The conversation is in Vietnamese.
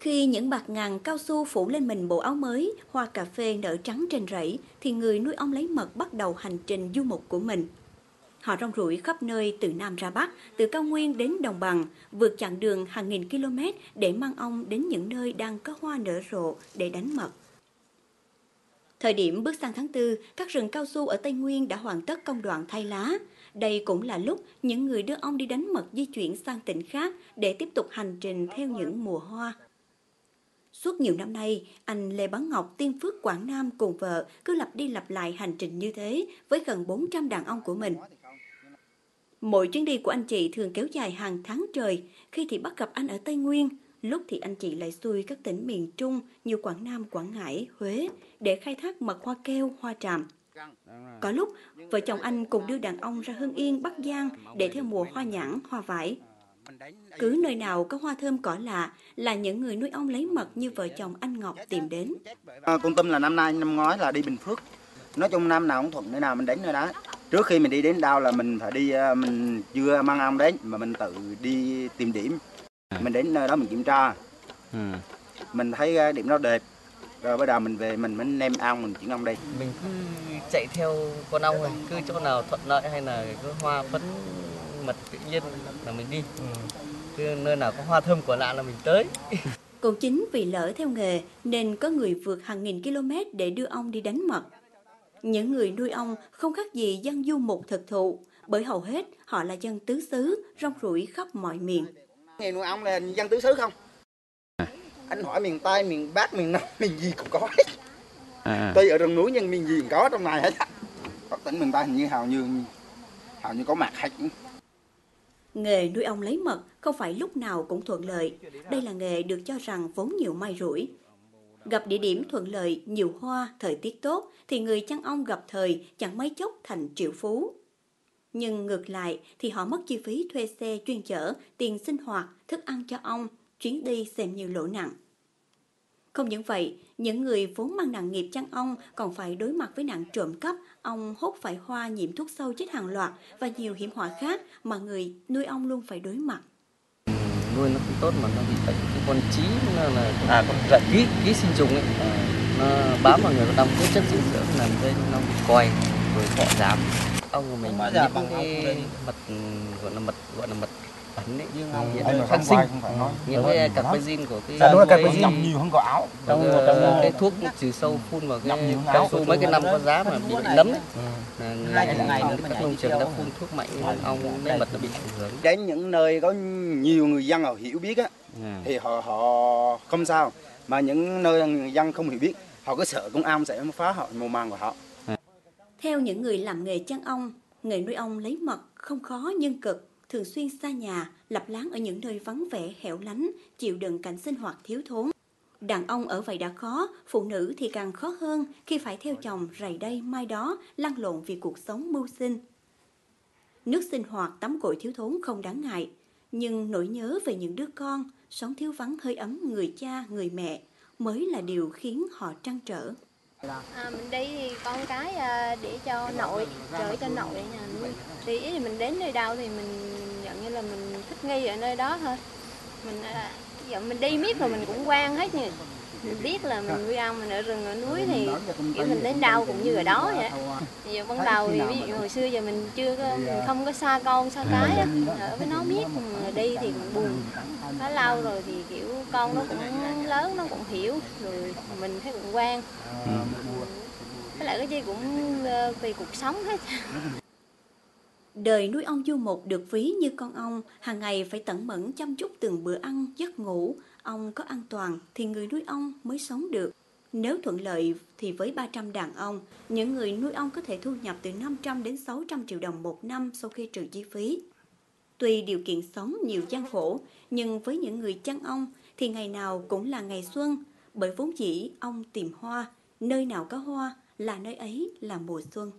Khi những bạt ngàn cao su phủ lên mình bộ áo mới, hoa cà phê nở trắng trên rẫy, thì người nuôi ong lấy mật bắt đầu hành trình du mục của mình. Họ rong ruổi khắp nơi từ Nam ra Bắc, từ cao nguyên đến đồng bằng, vượt chặng đường hàng nghìn km để mang ong đến những nơi đang có hoa nở rộ để đánh mật. Thời điểm bước sang tháng 4, các rừng cao su ở Tây Nguyên đã hoàn tất công đoạn thay lá. Đây cũng là lúc những người đưa ong đi đánh mật di chuyển sang tỉnh khác để tiếp tục hành trình theo những mùa hoa. Suốt nhiều năm nay, anh Lê Bá Ngọc Tiên Phước Quảng Nam cùng vợ cứ lặp đi lặp lại hành trình như thế với gần 400 đàn ong của mình. Mỗi chuyến đi của anh chị thường kéo dài hàng tháng trời, khi thì bắt gặp anh ở Tây Nguyên, lúc thì anh chị lại xuôi các tỉnh miền Trung như Quảng Nam, Quảng Ngãi, Huế để khai thác mật hoa keo, hoa tràm. Có lúc, vợ chồng anh cùng đưa đàn ông ra Hưng Yên, Bắc Giang để theo mùa hoa nhãn, hoa vải. Cứ nơi nào có hoa thơm cỏ lạ là những người nuôi ong lấy mật như vợ chồng anh Ngọc tìm đến. À, con tâm là năm nay, năm ngoái là đi Bình Phước. Nói chung năm nào cũng thuận nơi nào mình đến nơi đó. Trước khi mình đi đến đâu là mình phải đi, à, mình chưa mang ong đến mà mình tự đi tìm điểm. Mình đến nơi đó mình kiểm tra. Ừ. Mình thấy à, điểm đó đẹp. Rồi bắt đầu mình về mình mới nem ong mình chuyển ong đi. mình cứ chạy theo con ong rồi cứ chỗ nào thuận lợi hay là có hoa phấn mật tự nhiên là mình đi cứ nơi nào có hoa thơm của lạ là mình tới Cũng chính vì lỡ theo nghề nên có người vượt hàng nghìn km để đưa ong đi đánh mật. Những người nuôi ong không khác gì dân du mục thực thụ, bởi hầu hết họ là dân tứ xứ, rong ruổi khắp mọi miền. Nghề nuôi ong là dân tứ xứ không? Anh hỏi miền Tây, miền Bắc, miền Nam, miền gì cũng có hết. À, Tuy ở rừng núi nhưng miền gì cũng có trong này hết. Các tỉnh miền Tây hình như hầu như hầu như có mặt hết. Nghề nuôi ong lấy mật không phải lúc nào cũng thuận lợi. Đây là nghề được cho rằng vốn nhiều may rủi. Gặp địa điểm thuận lợi, nhiều hoa, thời tiết tốt thì người chăn ong gặp thời chẳng mấy chốc thành triệu phú. Nhưng ngược lại thì họ mất chi phí thuê xe chuyên chở, tiền sinh hoạt, thức ăn cho ong, chuyến đi xem như lỗ nặng. Không những vậy, những người vốn mang nặng nghiệp chăn ong còn phải đối mặt với nạn trộm cắp, ong hút phải hoa nhiễm thuốc sâu chết hàng loạt và nhiều hiểm họa khác mà người nuôi ong luôn phải đối mặt. nuôi nó không tốt mà nó bị bệnh. Cái con trí nó là à con dạ ký ký sinh trùng ấy. Nó bám vào người nó đóng cái chất dinh dưỡng làm cho nó bị quay rồi bọ giảm ong của mình những cái mật gọi là mật gọi là mật ẩn ấy những Anh cái là kháng không sinh không phải nói. những cái carpazin của cái Dạ đúng là dòng nhiều hơn có áo. trong cái thuốc trừ sâu phun vào cái nhiều cao su mấy cái năm có giá mà bị bệnh nấm người- ngày nữa các nông trường đã phun thuốc mạnh ong lấy mật nó bị ảnh hưởng. Đến những nơi có nhiều người dân họ hiểu biết á à. thì họ họ không sao. Mà những nơi người dân không hiểu biết, họ cứ sợ con ong sẽ phá hoại mùa màng của họ. Theo những người làm nghề chăn ong, nghề nuôi ong lấy mật không khó nhưng cực, thường xuyên xa nhà, lập láng ở những nơi vắng vẻ hẻo lánh, chịu đựng cảnh sinh hoạt thiếu thốn. Đàn ông ở vậy đã khó, phụ nữ thì càng khó hơn khi phải theo chồng rày đây mai đó, lăn lộn vì cuộc sống mưu sinh. Nước sinh hoạt tắm gội thiếu thốn không đáng ngại, nhưng nỗi nhớ về những đứa con, sống thiếu vắng hơi ấm người cha, người mẹ mới là điều khiến họ trăn trở. À, mình đi thì con cái à, để cho nội gửi cho nội nhà nuôi. Thì ý thì mình đến nơi đâu thì mình nhận như là mình thích nghi ở nơi đó thôi. Mình à, giờ mình đi miết rồi mình cũng quen hết nhỉ mình biết là mình nuôi ong mình ở rừng ở núi thì kiểu mình đến đâu cũng như ở đó vậy. giờ ban đầu thì ví dụ hồi xưa giờ mình chưa có mình không có xa con xa cái á ở với nó miết mà đi thì cũng buồn khá lâu rồi thì kiểu con nó cũng lớn nó cũng hiểu rồi mình thấy cũng quen. Với lại cái gì cũng ờ, vì cuộc sống hết Đời nuôi ong du mục được ví như con ong, hàng ngày phải tận mẫn chăm chút từng bữa ăn, giấc ngủ. Ong có an toàn thì người nuôi ong mới sống được. Nếu thuận lợi thì với 300 đàn ong, những người nuôi ong có thể thu nhập từ 500 đến 600 triệu đồng một năm sau khi trừ chi phí. Tuy điều kiện sống nhiều gian khổ, nhưng với những người chăn ong thì ngày nào cũng là ngày xuân, bởi vốn dĩ ong tìm hoa, nơi nào có hoa là nơi ấy là mùa xuân.